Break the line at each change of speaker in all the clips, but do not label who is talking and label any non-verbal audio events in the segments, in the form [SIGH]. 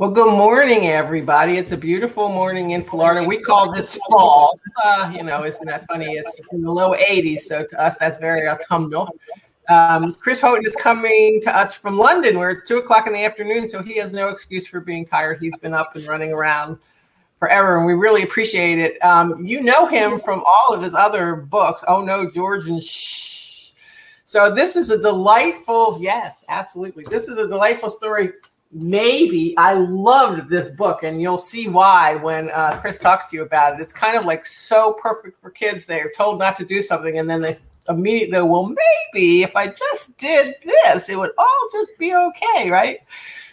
Well, good morning, everybody. It's a beautiful morning in Florida. We call this fall. Uh, you know, isn't that funny? It's in the low 80s, so to us, that's very autumnal. Um, Chris Haughton is coming to us from London, where it's two o'clock in the afternoon, so he has no excuse for being tired. He's been up and running around forever, and we really appreciate it. Um, you know him from all of his other books. Oh no, George and Shh. So this is a delightful, yes, absolutely. This is a delightful story maybe I loved this book, and you'll see why when uh, Chris talks to you about it. It's kind of like so perfect for kids. They're told not to do something, and then they immediately go, Well, maybe if I just did this, it would all just be okay, right?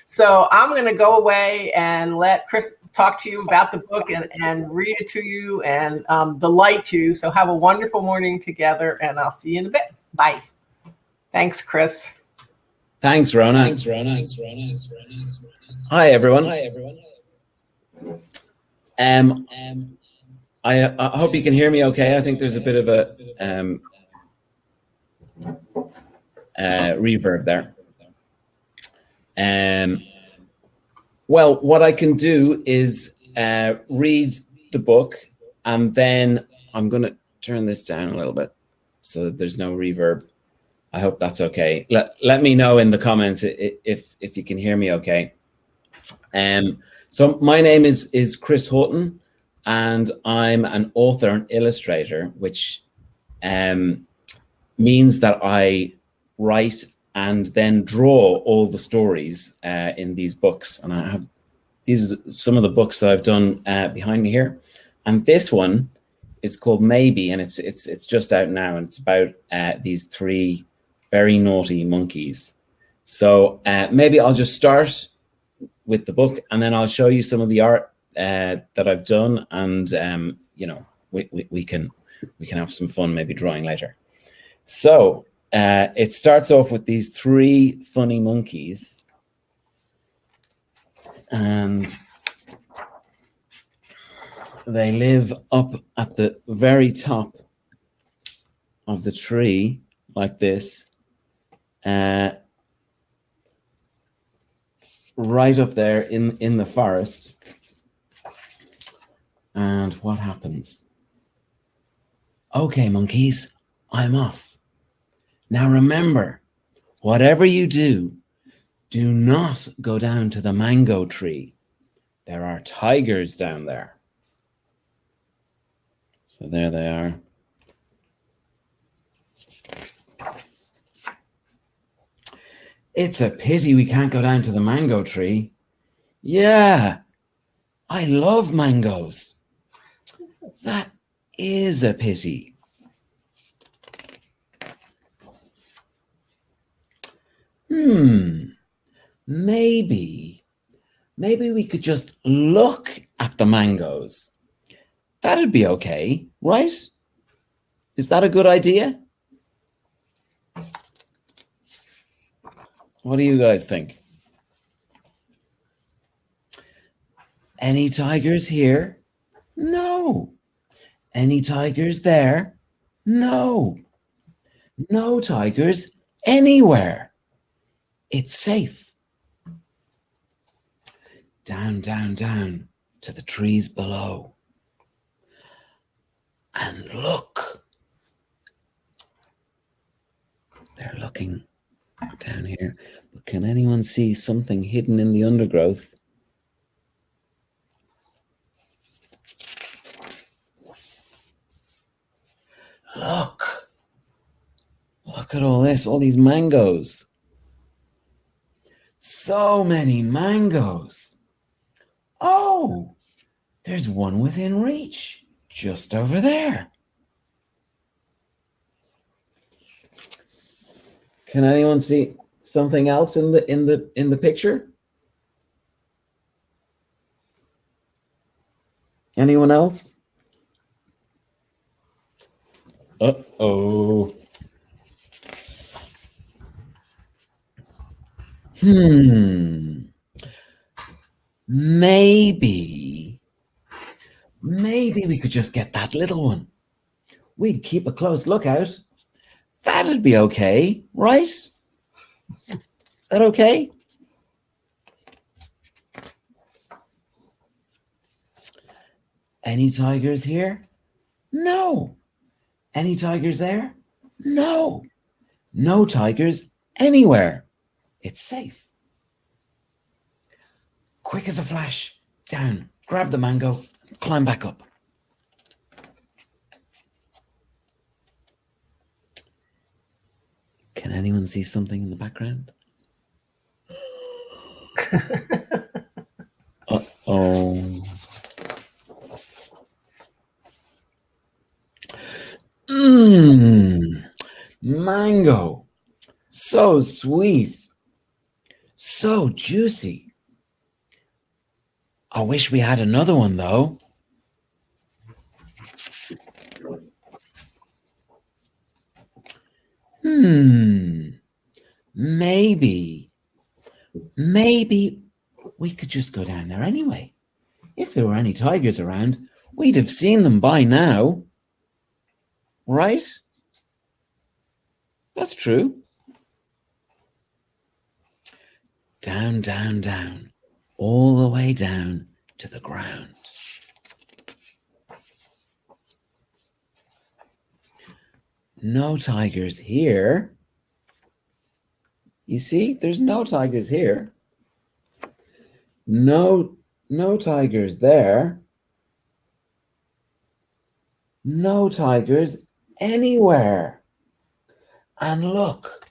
So I'm going to go away and let Chris talk to you about the book and, and read it to you and um, delight you. So have a wonderful morning together, and I'll see you in a bit. Bye. Thanks, Chris.
Thanks, Rona.
Thanks, Rona. Thanks, Rona. Thanks, Rona. Thanks, Rona.
Hi, everyone.
Hi, everyone.
Um, um, I, I hope you can hear me okay. I think there's a bit of a um, uh, reverb there. Um, well, what I can do is uh, read the book, and then I'm going to turn this down a little bit so that there's no reverb. I hope that's okay. Let, let me know in the comments if if you can hear me okay. Um, so my name is is Chris Haughton, and I'm an author and illustrator, which um, means that I write and then draw all the stories uh, in these books. And I have these are some of the books that I've done uh, behind me here, and this one is called Maybe, and it's it's it's just out now, and it's about uh, these three very naughty monkeys. So uh, maybe I'll just start with the book and then I'll show you some of the art uh, that I've done and um, you know we, we, we, can we can have some fun maybe drawing later. So uh, it starts off with these three funny monkeys and they live up at the very top of the tree like this uh, right up there in in the forest. And what happens? Okay, monkeys, I'm off. Now remember, whatever you do, do not go down to the mango tree. There are tigers down there. So there they are. It's a pity we can't go down to the mango tree. Yeah, I love mangoes. That is a pity. Hmm, maybe, maybe we could just look at the mangoes. That'd be okay, right? Is that a good idea? What do you guys think? Any tigers here? No. Any tigers there? No. No tigers anywhere. It's safe. Down, down, down to the trees below. And look. They're looking down here. But can anyone see something hidden in the undergrowth? Look. Look at all this, all these mangoes. So many mangoes. Oh, there's one within reach, just over there. Can anyone see something else in the in the in the picture? Anyone else? Uh-oh. Hmm. Maybe, maybe we could just get that little one. We'd keep a close lookout that'd be okay, right? Is that okay? Any tigers here? No. Any tigers there? No. No tigers anywhere. It's safe. Quick as a flash, down, grab the mango, climb back up. Can anyone see something in the background? [LAUGHS] uh oh. Mmm, mango. So sweet. So juicy. I wish we had another one though. Hmm. Maybe. Maybe we could just go down there anyway. If there were any tigers around, we'd have seen them by now. Right? That's true. Down, down, down, all the way down to the ground. No tigers here. You see, there's no tigers here. No, no tigers there. No tigers anywhere. And look,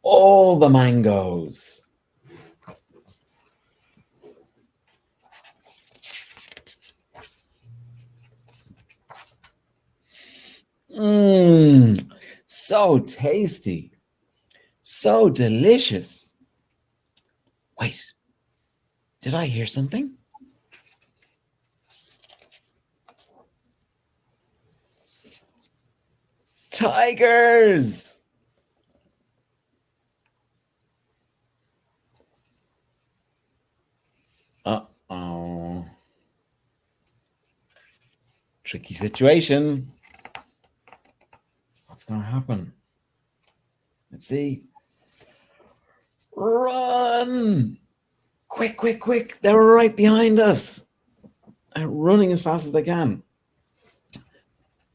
all the mangoes. Mmm, so tasty, so delicious. Wait, did I hear something? Tigers! Uh oh. Tricky situation. What's going to happen? Let's see. Run! Quick, quick, quick. They're right behind us. They're running as fast as they can.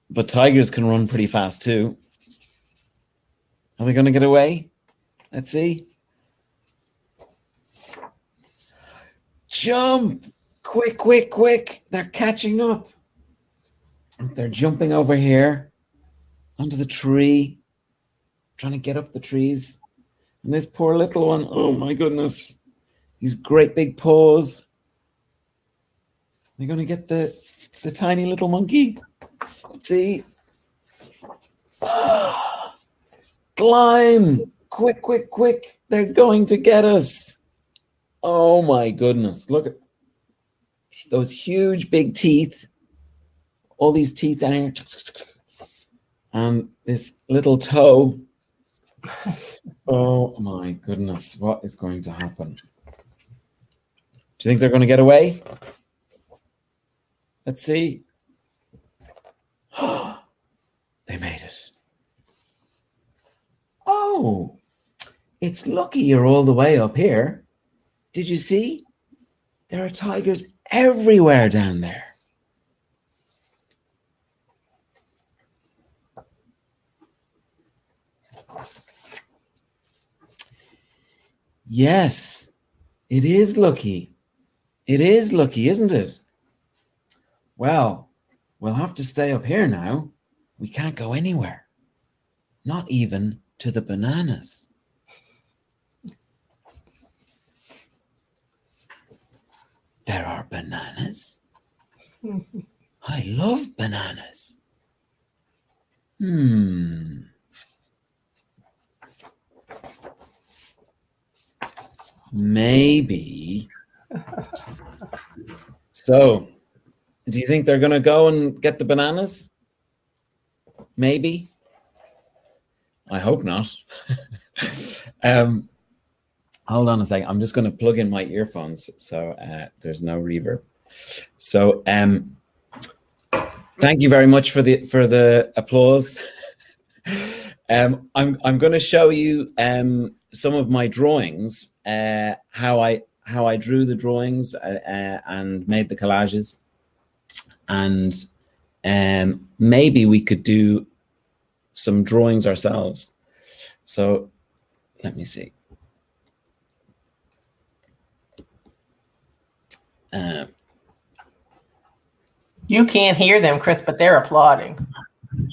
But tigers can run pretty fast too. Are they going to get away? Let's see. Jump! Quick, quick, quick. They're catching up. They're jumping over here onto the tree, trying to get up the trees. And this poor little one, oh my goodness, these great big paws. They're going to get the, the tiny little monkey. Let's see. [GASPS] Climb! Quick, quick, quick. They're going to get us. Oh my goodness. Look at those huge big teeth. All these teeth down here. And this little toe. Oh my goodness. What is going to happen? Do you think they're going to get away? Let's see. [GASPS] they made it. Oh, it's lucky you're all the way up here. Did you see? There are tigers everywhere down there. Yes, it is lucky. It is lucky, isn't it? Well, we'll have to stay up here now. We can't go anywhere, not even to the bananas. There are bananas. [LAUGHS] I love bananas. Hmm. Maybe. So, do you think they're going to go and get the bananas? Maybe. I hope not. [LAUGHS] um, hold on a second. I'm just going to plug in my earphones so uh, there's no reverb. So, um, thank you very much for the for the applause. [LAUGHS] um, I'm I'm going to show you um, some of my drawings, uh, how I how I drew the drawings uh, uh, and made the collages. and um, maybe we could do some drawings ourselves. So let me see. Uh,
you can't hear them, Chris, but they're applauding.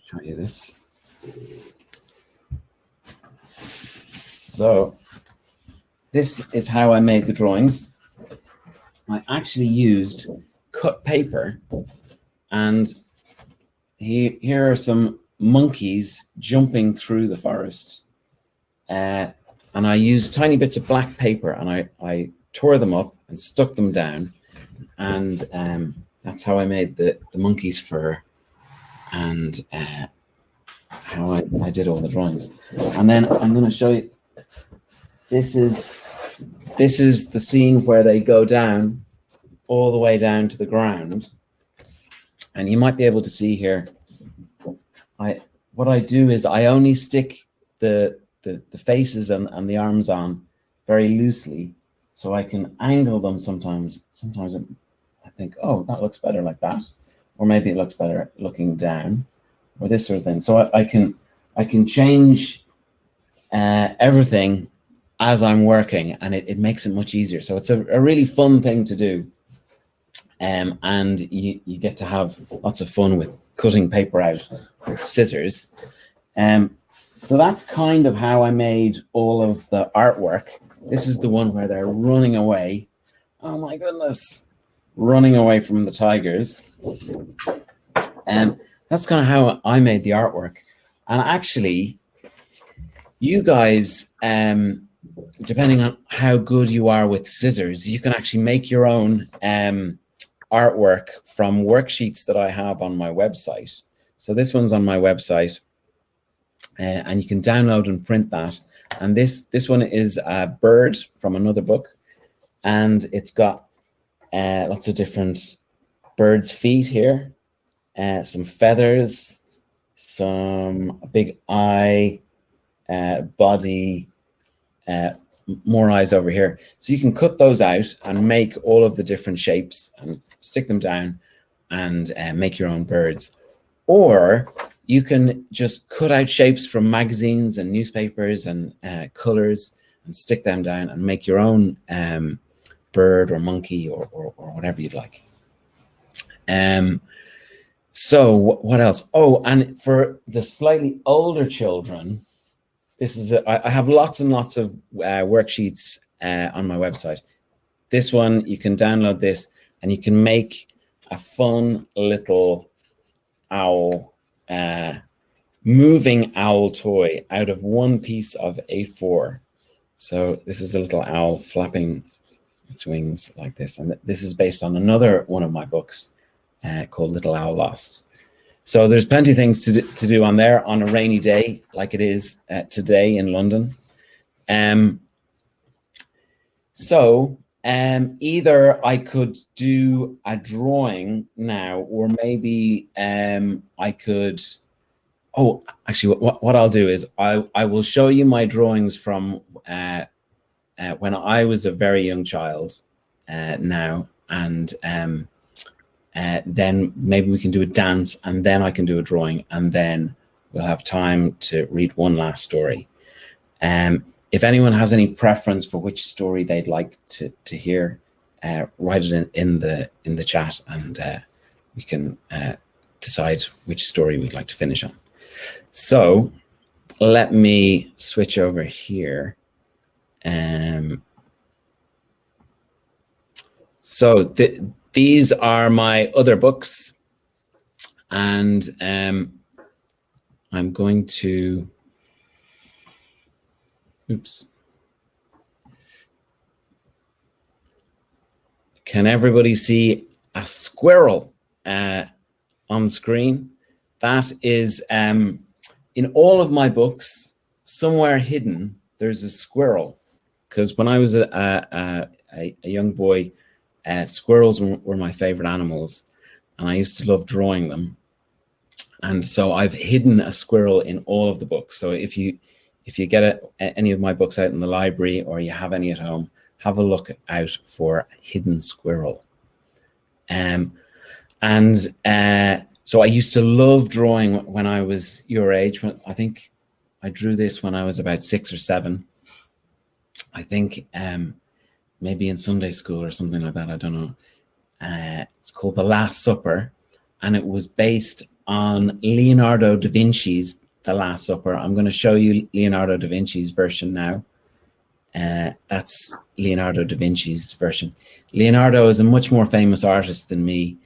show you this. So this is how I made the drawings. I actually used cut paper and he, here are some monkeys jumping through the forest. Uh, and I used tiny bits of black paper and I, I tore them up and stuck them down. And um, that's how I made the, the monkey's fur and uh, how I, I did all the drawings. And then I'm going to show you, this is, this is the scene where they go down all the way down to the ground. And you might be able to see here, I what I do is I only stick the the, the faces and, and the arms on very loosely so I can angle them sometimes. Sometimes I think, oh, that looks better like that. Or maybe it looks better looking down or this sort of thing. So I, I can I can change uh, everything as I'm working and it, it makes it much easier. So it's a, a really fun thing to do. Um, and you, you get to have lots of fun with cutting paper out with scissors. Um, so that's kind of how I made all of the artwork. This is the one where they're running away. Oh my goodness, running away from the tigers. And um, that's kind of how I made the artwork. And actually, you guys, um, depending on how good you are with scissors, you can actually make your own um, artwork from worksheets that I have on my website. So this one's on my website, uh, and you can download and print that. And this this one is a bird from another book, and it's got uh, lots of different bird's feet here, uh, some feathers, some big eye, uh, body, uh, more eyes over here. So you can cut those out and make all of the different shapes and stick them down and uh, make your own birds. Or you can just cut out shapes from magazines and newspapers and uh, colors and stick them down and make your own um, bird or monkey or, or, or, whatever you'd like. Um, so what else? Oh, and for the slightly older children, this is I have lots and lots of uh, worksheets uh, on my website. This one, you can download this and you can make a fun little owl, uh, moving owl toy out of one piece of A4. So this is a little owl flapping its wings like this. And this is based on another one of my books uh, called Little Owl Lost. So there's plenty of things to do, to do on there on a rainy day like it is uh, today in London. Um, so um, either I could do a drawing now, or maybe um, I could. Oh, actually, what, what I'll do is I, I will show you my drawings from uh, uh, when I was a very young child uh, now, and um, uh, then maybe we can do a dance and then I can do a drawing and then we'll have time to read one last story. Um, if anyone has any preference for which story they'd like to, to hear, uh, write it in, in the in the chat and uh, we can uh, decide which story we'd like to finish on. So let me switch over here. Um, so the, these are my other books. And um, I'm going to, oops. Can everybody see a squirrel uh, on screen? That is, um, in all of my books, somewhere hidden, there's a squirrel. Because when I was a, a, a, a young boy, uh, squirrels were, were my favorite animals, and I used to love drawing them. And so I've hidden a squirrel in all of the books. So if you if you get a, any of my books out in the library or you have any at home, have a look out for hidden squirrel. Um, and uh, so I used to love drawing when I was your age. When I think I drew this when I was about six or seven. I think um, maybe in Sunday school or something like that. I don't know. Uh, it's called The Last Supper, and it was based on Leonardo da Vinci's The Last Supper. I'm going to show you Leonardo da Vinci's version now. Uh, that's Leonardo da Vinci's version. Leonardo is a much more famous artist than me,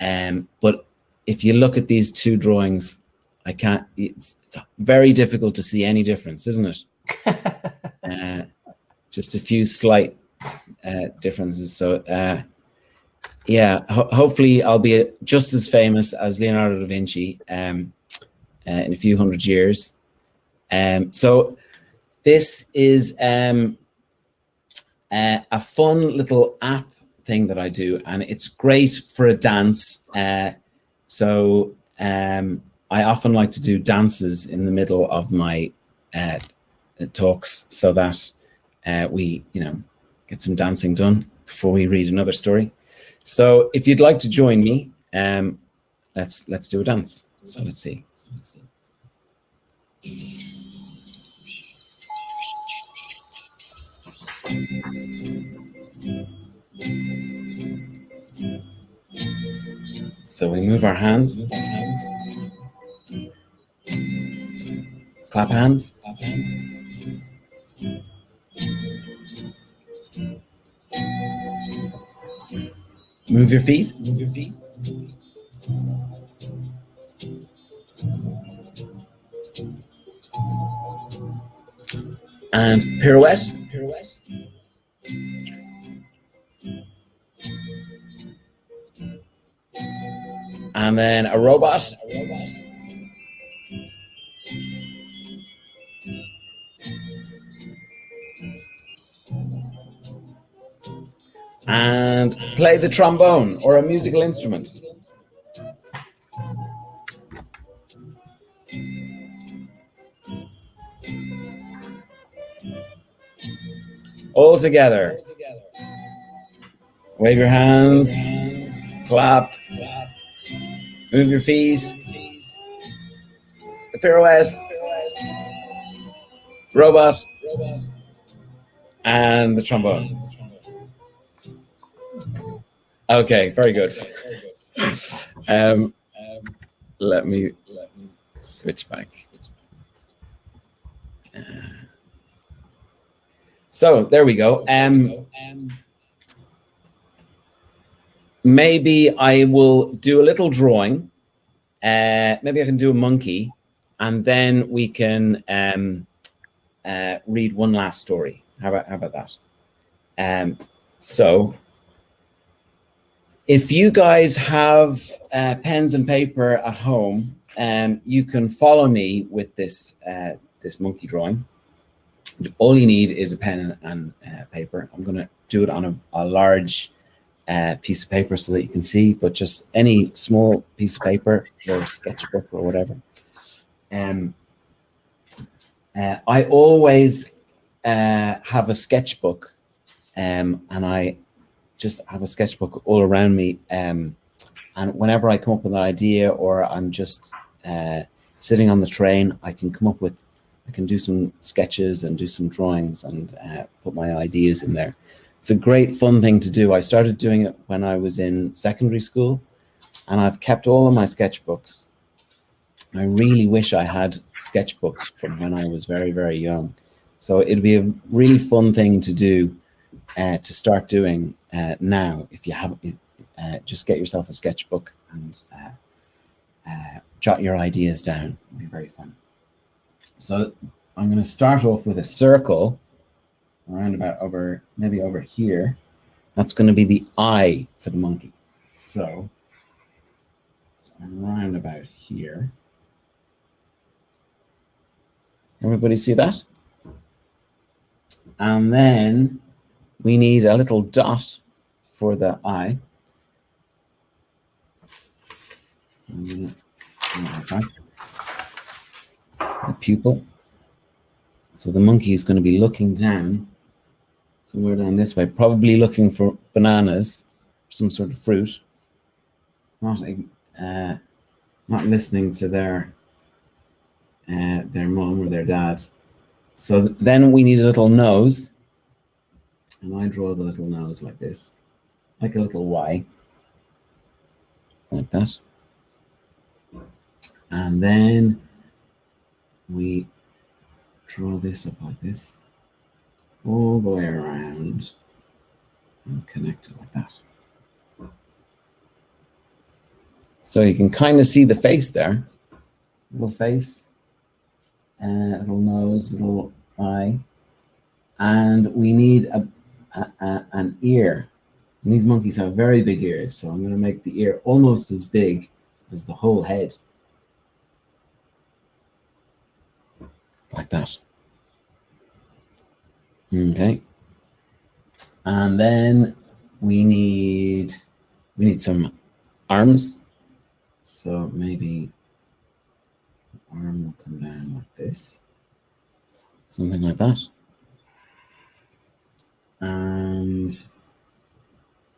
um, but if you look at these two drawings, I can't. It's, it's very difficult to see any difference, isn't it? [LAUGHS] uh, just a few slight uh, differences. So, uh, yeah, ho hopefully I'll be just as famous as Leonardo da Vinci um, uh, in a few hundred years. Um, so this is um, uh, a fun little app thing that I do, and it's great for a dance. Uh, so um, I often like to do dances in the middle of my talks, so that we, you know, get some dancing done before we read another story. So if you'd like to join me, um, let's let's do a dance. So let's see. So let's see. So we move our hands. Clap hands. Clap hands. Move your feet. Move your feet. And pirouette. Pirouette. And then a robot. And play the trombone or a musical instrument. All together. Wave your hands. Clap. Move your feet. The pirouette. Robot. And the trombone. Okay, very good. Um, let me switch back. Uh, so there we go. Um, maybe I will do a little drawing. Uh, maybe I can do a monkey, and then we can um, uh, read one last story. How about how about that? Um, so, if you guys have uh, pens and paper at home, um, you can follow me with this uh, this monkey drawing. All you need is a pen and, uh, paper. I'm going to do it on a, a large uh, piece of paper so that you can see, but just any small piece of paper or sketchbook or whatever. Um, uh, I always uh, have a sketchbook um, and I just have a sketchbook all around me. Um, and whenever I come up with an idea or I'm just uh, sitting on the train, I can come up with, I can do some sketches and do some drawings and uh, put my ideas in there it's a great fun thing to do. I started doing it when I was in secondary school, and I've kept all of my sketchbooks. I really wish I had sketchbooks from when I was very, very young. So it'd be a really fun thing to do, uh, to start doing uh, now. If you have, uh, just get yourself a sketchbook and uh, uh, jot your ideas down. It'd be very fun. So I'm going to start off with a circle around about over, maybe over here. That's going to be the eye for the monkey. So, so around about here. Everybody see that? And then we need a little dot for the eye. So the pupil. So the monkey is going to be looking down somewhere down this way, probably looking for bananas, some sort of fruit. not uh, not listening to their uh, their mom or their dad. So then we need a little nose, and I draw the little nose like this, like a little Y, like that. And then we draw this up like this, all the way around, and connect it like that. So you can kind of see the face there, little face, uh, little nose, little eye, and we need a, a, an ear. And these monkeys have very big ears, so I'm going to make the ear almost as big as the whole head. Like that. Okay. And then we need we need some arms. So maybe arm will come down like this. Something like that. And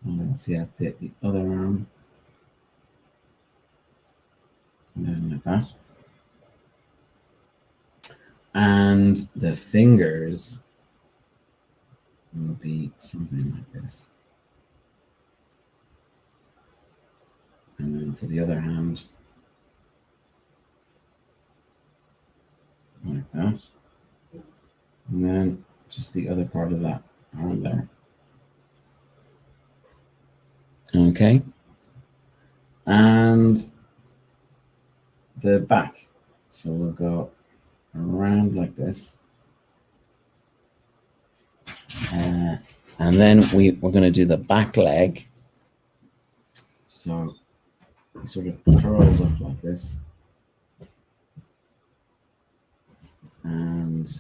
let's see I the, the other arm. Come down like that. And the fingers will be something like this. And then for the other hand, like that. And then just the other part of that there. Okay. And the back. So we'll go around like this. Uh, and then we, we're going to do the back leg. So he sort of curls up like this. And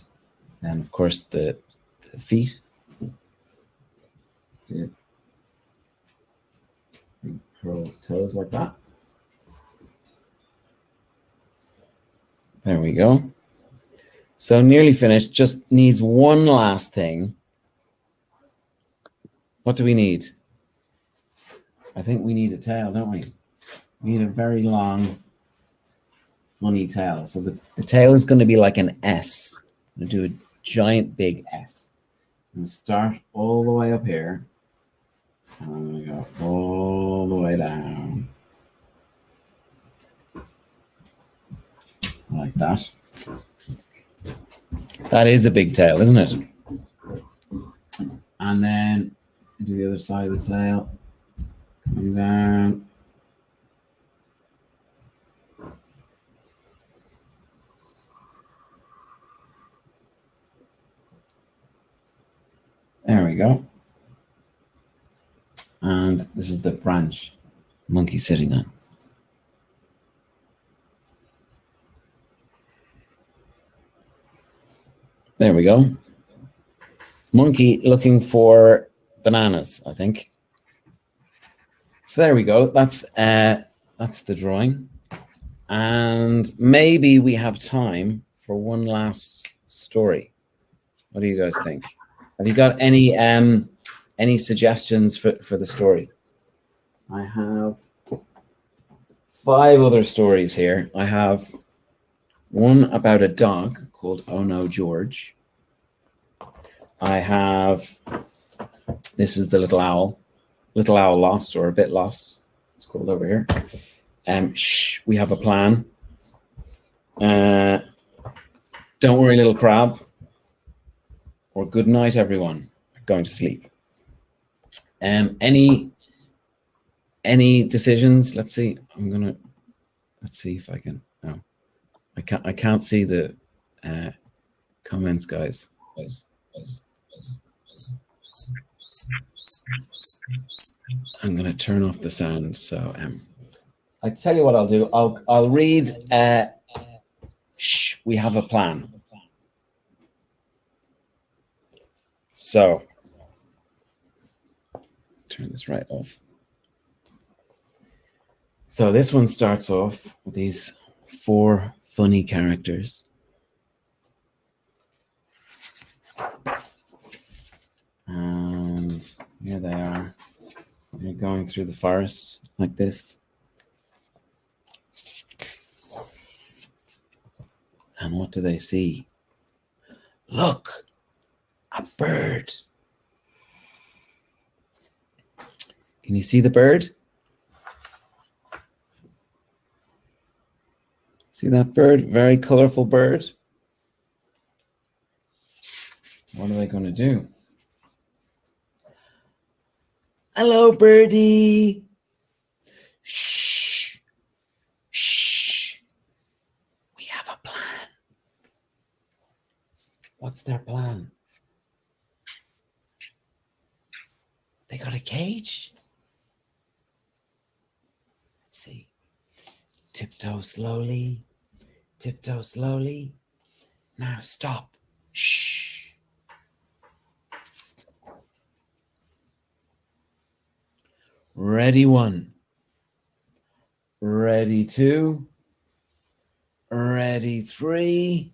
then, of course, the, the feet. It. He curls toes like that. There we go. So nearly finished, just needs one last thing. What do we need? I think we need a tail, don't we? We need a very long, funny tail. So the, the tail is going to be like an S. I'm going to do a giant big S. I'm going to start all the way up here. I'm going to go all the way down. Like that. That is a big tail, isn't it? And then do the other side of the tail. Coming down. There we go. And this is the branch monkey sitting on. There we go. Monkey looking for bananas, I think. So there we go. That's uh, that's the drawing. And maybe we have time for one last story. What do you guys think? Have you got any um any suggestions for, for the story? I have five other stories here. I have one about a dog called Oh No George. I have this is the little owl, little owl lost or a bit lost. It's called over here. Um, shh, we have a plan. Uh, don't worry, little crab. Or good night, everyone. Going to sleep. Um, any any decisions? Let's see. I'm gonna let's see if I can. Oh, I can't. I can't see the uh, comments, guys. I'm gonna turn off the sound. So um, I tell you what I'll do. I'll I'll read. Uh, shh, we have a plan. So turn this right off. So this one starts off with these four funny characters. And here they are. They're going through the forest like this. And what do they see? Look, a bird. Can you see the bird? See that bird? Very colorful bird. What are they going to do? Hello, birdie. Shh. Shh. We have a plan. What's their plan? They got a cage. Let's see. Tiptoe slowly. Tiptoe slowly. Now stop. Shh. Ready one. Ready two. Ready three.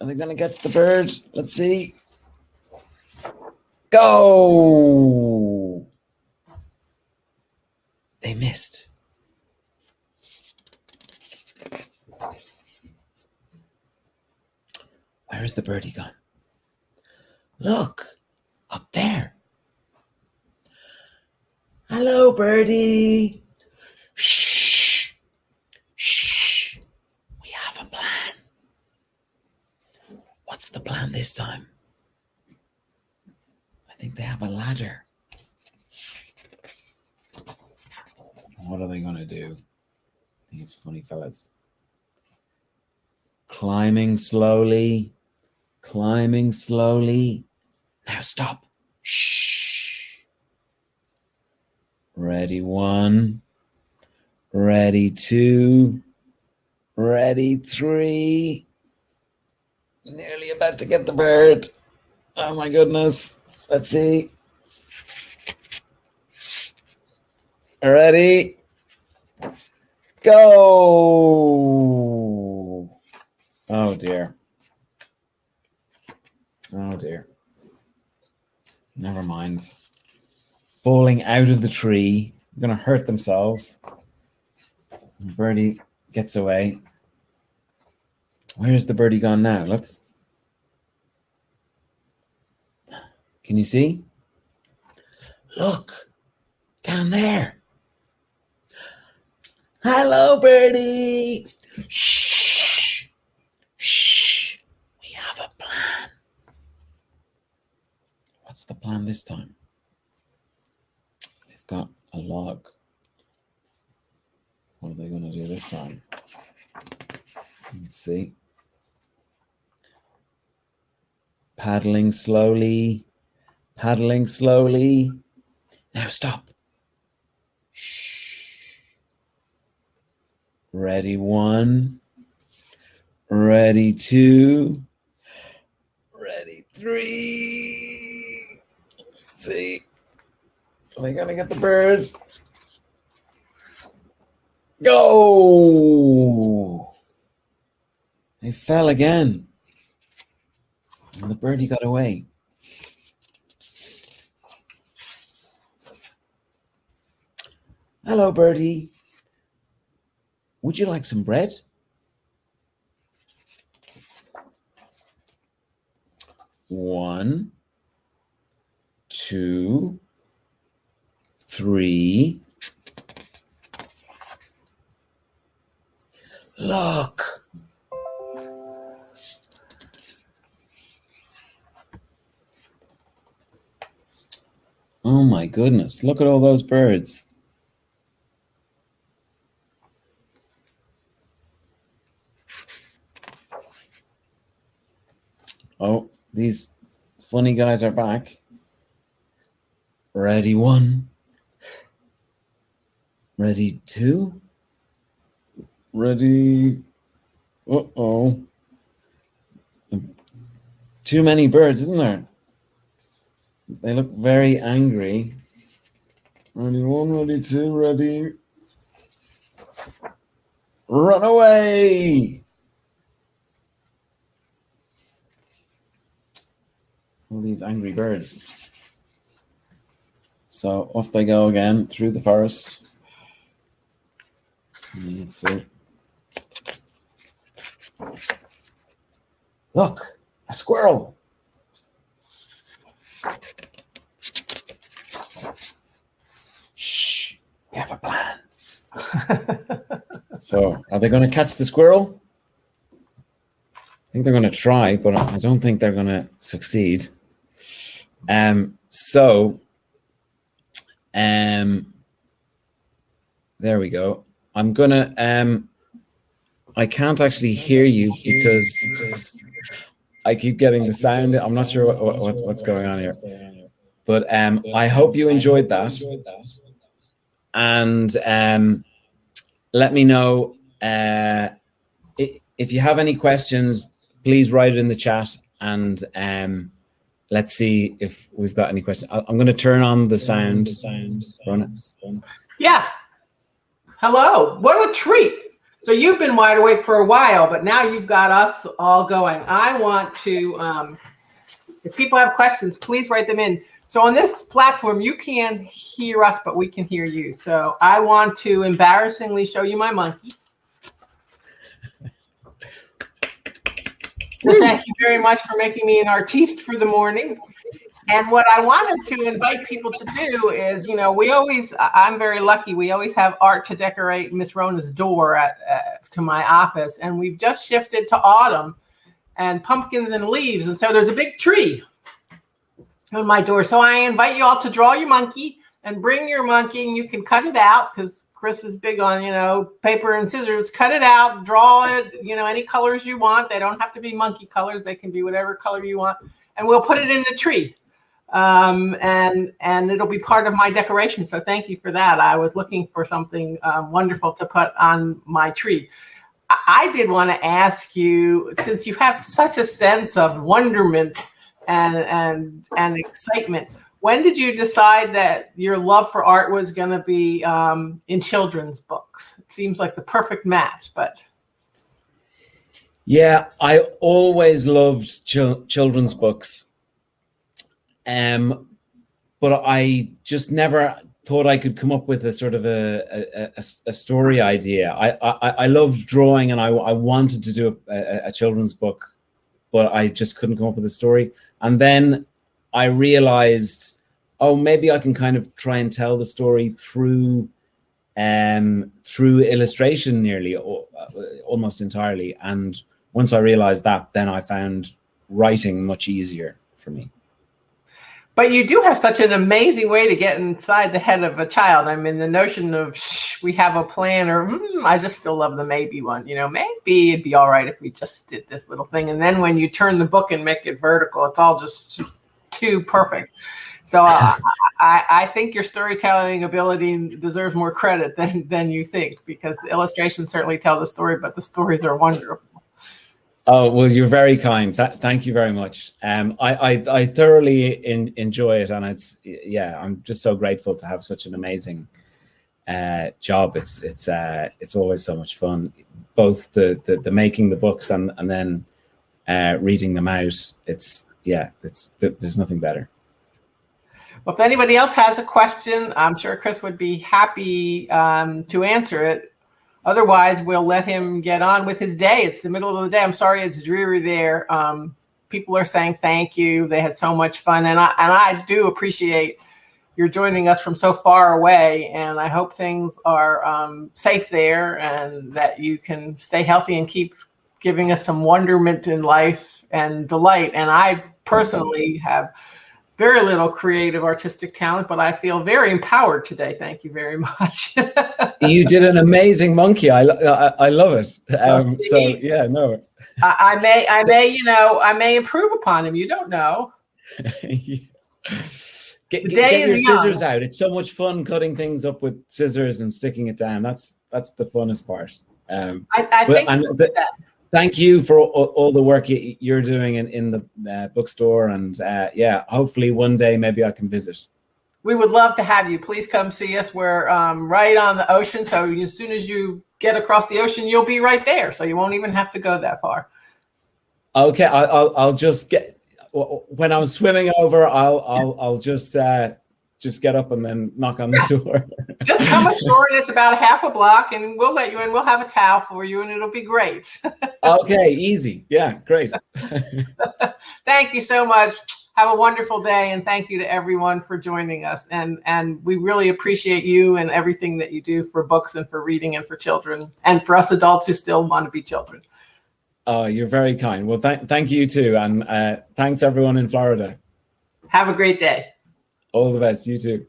Are they going to get to the bird? Let's see. Go. They missed. Where is the birdie gone? Look, up there. Hello, birdie. Shh. Shh. We have a plan. What's the plan this time? I think they have a ladder. What are they going to do? These funny fellas. Climbing slowly, climbing slowly. Now stop. Shh. Ready one. Ready two. Ready three. Nearly about to get the bird. Oh my goodness. Let's see. Ready? Go. Oh dear. Oh dear. Never mind. Falling out of the tree. Going to hurt themselves. Birdie gets away. Where's the birdie gone now? Look. Can you see? Look down there. Hello, birdie. Shh. Shh. We have a plan. What's the plan this time? They've got a log. What are they going to do this time? Let's see. Paddling slowly, paddling slowly. Now stop. Ready one. Ready two. Ready three. Let's see. Are they gonna get the birds? Go! They fell again. And the birdie got away. Hello, birdie. Would you like some bread? One, two, three. Look. Oh my goodness. Look at all those birds. Oh, these funny guys are back. Ready one. Ready two. Ready. Uh oh. Too many birds, isn't there? They look very angry. Ready one, ready two, ready. Run away! All these angry birds. So off they go again through the forest. Let's see. Look, a squirrel. Shh, we have a plan. [LAUGHS] so, are they going to catch the squirrel? I think they're going to try, but I don't think they're going to succeed. Um, so, um, there we go. I'm gonna um, I can't actually hear you because I keep getting the sound. I'm not sure what, what, what's what's going on here, but um, I hope you enjoyed that, and um, let me know uh, if you have any questions. Please write it in the chat, and um, let's see if we've got any questions. I'm going to turn on the sound.
Yeah. Hello. What a treat. So you've been wide awake for a while, but now you've got us all going. I want to, um, if people have questions, please write them in. So on this platform, you can hear us, but we can hear you. So I want to embarrassingly show you my monkey. So thank you very much for making me an artiste for the morning. And what I wanted to invite people to do is, you know, we always, I'm very lucky, we always have art to decorate Miss Rona's door at, uh, to my office. And we've just shifted to autumn and pumpkins and leaves. And so there's a big tree on my door. So I invite you all to draw your monkey and bring your monkey and you can cut it out because Chris is big on, you know, paper and scissors. Cut it out, draw it, you know, any colors you want. They don't have to be monkey colors. They can be whatever color you want. And we'll put it in the tree um, and and it'll be part of my decoration. So thank you for that. I was looking for something um, wonderful to put on my tree. I did want to ask you, since you have such a sense of wonderment and and and excitement, when did you decide that your love for art was going to be um, in children's books? It seems like the perfect match, but.
Yeah, I always loved ch- children's books. Um, but I just never thought I could come up with a sort of a, a, a story idea. I, I, I loved drawing and I, I wanted to do a, a, children's book, but I just couldn't come up with a story. And then I realized, oh, maybe I can kind of try and tell the story through um, through illustration nearly or, uh, almost entirely. And once I realized that, then I found writing much easier for me.
But you do have such an amazing way to get inside the head of a child. I mean, the notion of shh, we have a plan, or mm, I just still love the maybe one. You know, maybe it'd be all right if we just did this little thing. And then when you turn the book and make it vertical, it's all just too perfect. So uh, [LAUGHS] I, I think your storytelling ability deserves more credit than than you think, because the illustrations certainly tell the story, but the stories are wonderful.
Oh well, you're very kind. Th- thank you very much. Um, I I, I thoroughly in, enjoy it, and it's yeah, I'm just so grateful to have such an amazing uh, job. It's it's uh, it's always so much fun, both the the, the making the books and and then uh, reading them out. It's yeah, it's there's nothing better.
Well, if anybody else has a question, I'm sure Chris would be happy um, to answer it. Otherwise, we'll let him get on with his day. It's the middle of the day. I'm sorry it's dreary there. Um, people are saying thank you. They had so much fun, and I and I do appreciate you're joining us from so far away. And I hope things are um, safe there, and that you can stay healthy and keep giving us some wonderment in life and delight. And I personally have very little creative artistic talent, but I feel very empowered today. Thank you very [LAUGHS] much.
you did an amazing monkey. I, I, I love it. Um, so yeah, no.
I, I, may, I may, you know, I may improve upon him. You don't know. [LAUGHS]
yeah. Get, get, get your scissors young. out. It's so much fun cutting things up with scissors and sticking it down. That's that's the funnest part. Um,
I, I but, think the,
thank you for all, all, the work you're doing in, in the uh, bookstore. And uh, yeah, hopefully one day maybe I can visit.
We would love to have you. Please come see us. We're um, right on the ocean. So as soon as you get across the ocean, you'll be right there. So you won't even have to go that far.
Okay. I'll, I'll, I'll just get, when I'm swimming over, I'll, I'll, I'll just uh, just get up and then knock on the door.
Just come [LAUGHS] ashore, and it's about half a block, and we'll let you in. We'll have a towel for you, and it'll be great. [LAUGHS]
okay, easy. Yeah, great. [LAUGHS]
thank you so much. Have a wonderful day, and thank you to everyone for joining us. And and we really appreciate you and everything that you do for books and for reading and for children, and for us adults who still want to be children.
Oh, you're very kind. Well, th- thank you too, and uh, thanks everyone in Florida.
Have a great day.
All the best. You too.